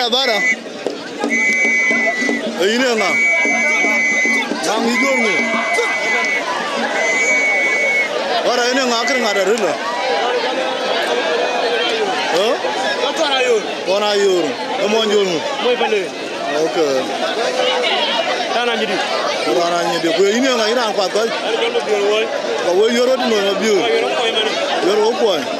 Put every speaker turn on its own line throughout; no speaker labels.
ra bara ini nga nang igo ni bara ini nga akir nga dari la huh
kona yur
kona yur emon yur
moy pale
okay
tana
nyidi tana nyidi ko ini nga ina kwa kwa ko yoro
dino biur
yoro ko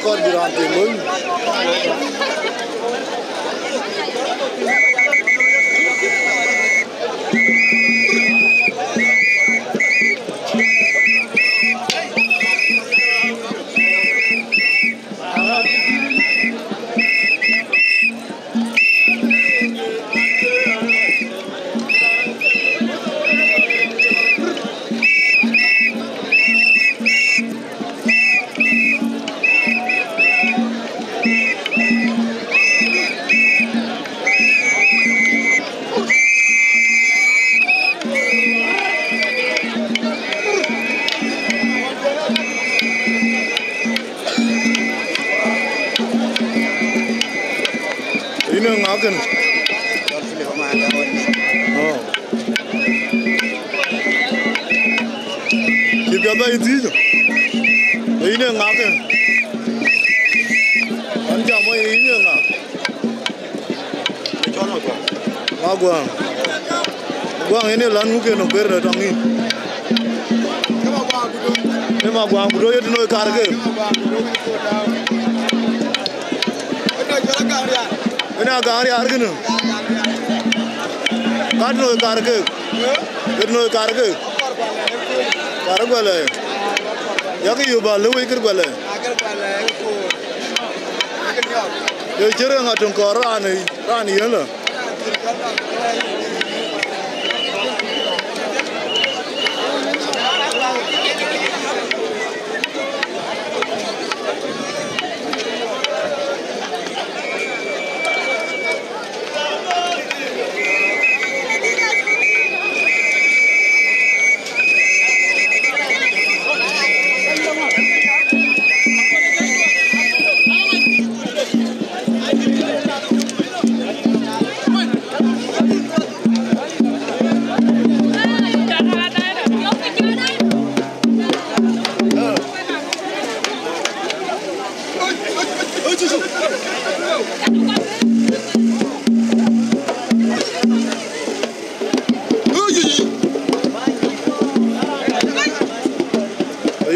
cor durante il mondo. Thank laba iticho ine ngake anjamo ine nga chono kwa magwang gwang ine lanu ke no berre tangin ne magwang kudo yet no karge ina gaari arginu kadno karge kadno karge Kar gwale. Ya ki yuba lewi kir gwale. Akir gwale ko. Akir yo. Yo jere ngatun ko rani rani.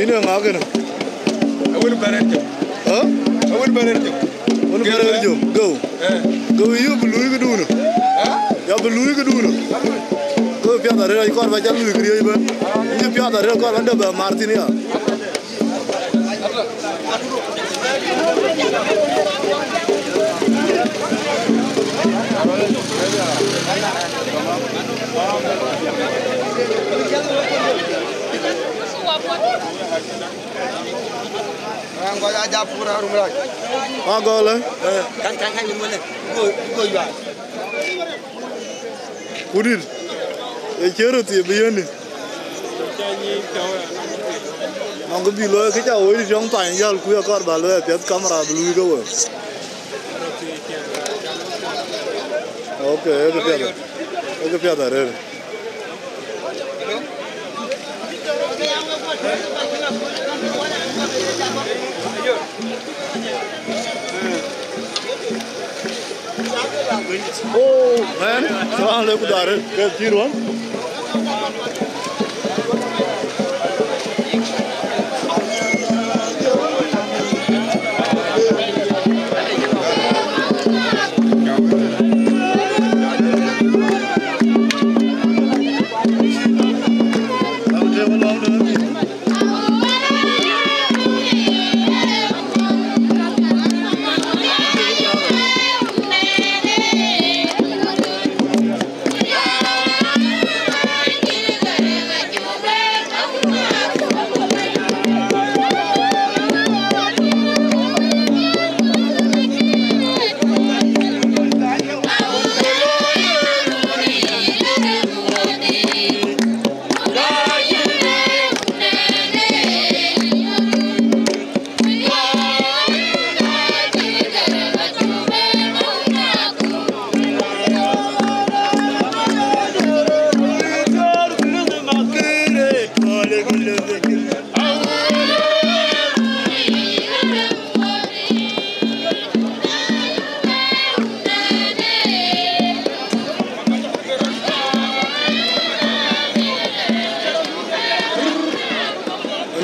ina
ngagana awul barente
ha
awul barente
on barer jom go go yu bluy ko
duno
ya bluy ko duno go pya da re ko ba ja luy ko ba ni pya da re ko ba da martinia ya
Orang kau aja pura rumah.
ha go le
Kan kan kan ni mana? Go go ya.
kudir e chero ti bi yeni nong bi lo ke cha oi jong tan yal ku ya kor ba lo pya kamera bulu ga wa okay ke pya da ke pya da re Oh, man. Salam alaikum, Darren. Get you one.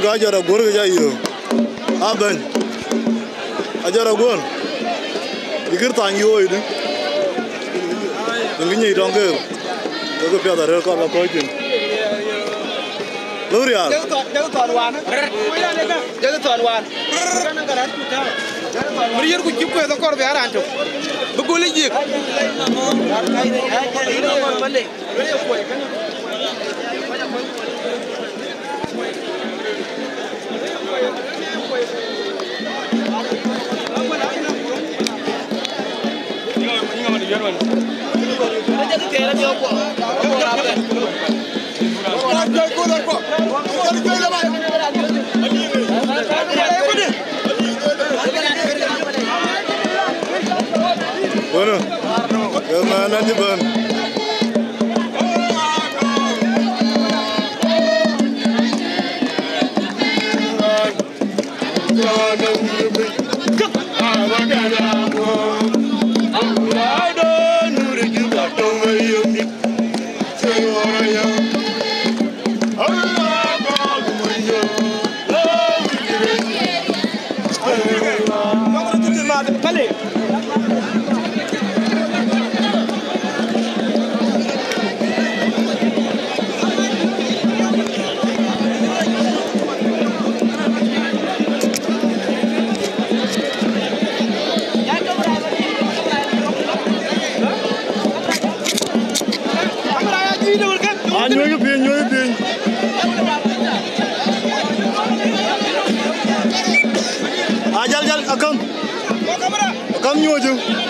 ga ajara gor ga jayo iya. aban ajara gor igir tangi oi du ngi ni dong ge to ko pya da re Jago ba Jago jin Luria.
Jangan tuan wan. Jangan tuan wan. Karena karat kita. Meriyer ku cipu itu kor biar antuk. Begulih jik.
Meriyer ku itu kor biar antuk. Bueno, hermana, die Bahn. Guru Yam ñooñu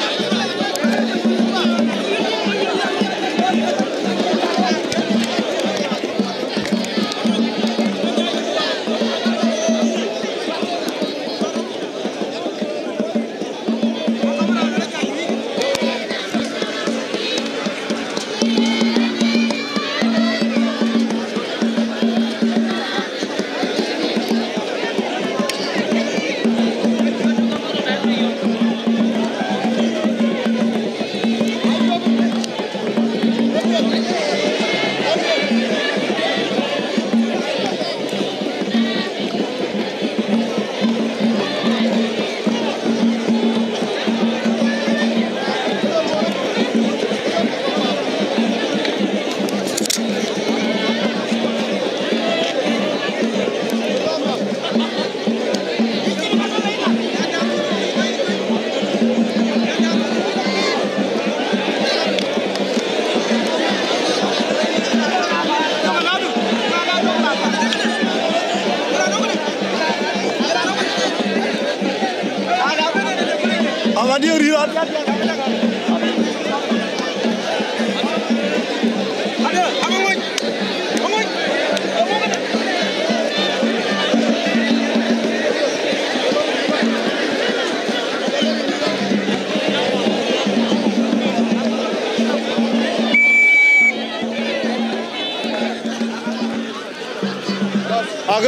Agak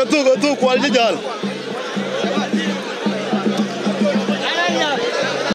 tu, tu kual je jal.